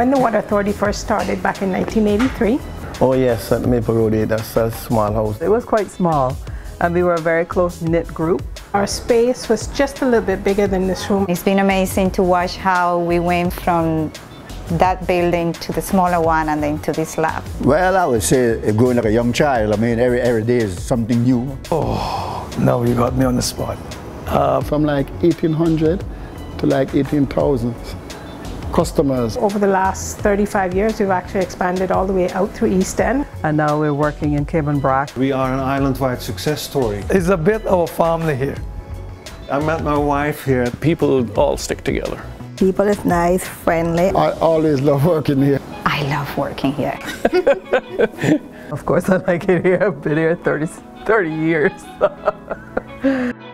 When the Water Authority first started back in 1983, Oh yes, at Maple Road, eh, that's a small house. It was quite small, and we were a very close-knit group. our space was just a little bit bigger than this room. It's been amazing to watch how we went from that building to the smaller one and then to this lab. Well, I would say uh, growing like a young child. I mean, every, every day is something new. Oh, now you got me on the spot. Uh, from like 1800 to like 18,000 customers. Over the last 35 years, we've actually expanded all the way out through East End. And now we're working in Cayman Brac. We are an island-wide success story. It's a bit of a family here. I met my wife here. People all stick together. People is nice, friendly. I always love working here. I love working here. Of course, I like it here. I've been here 30, 30 years.